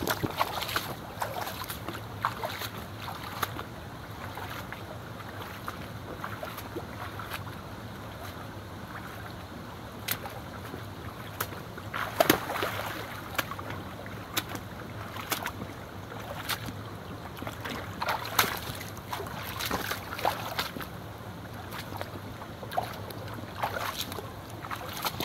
you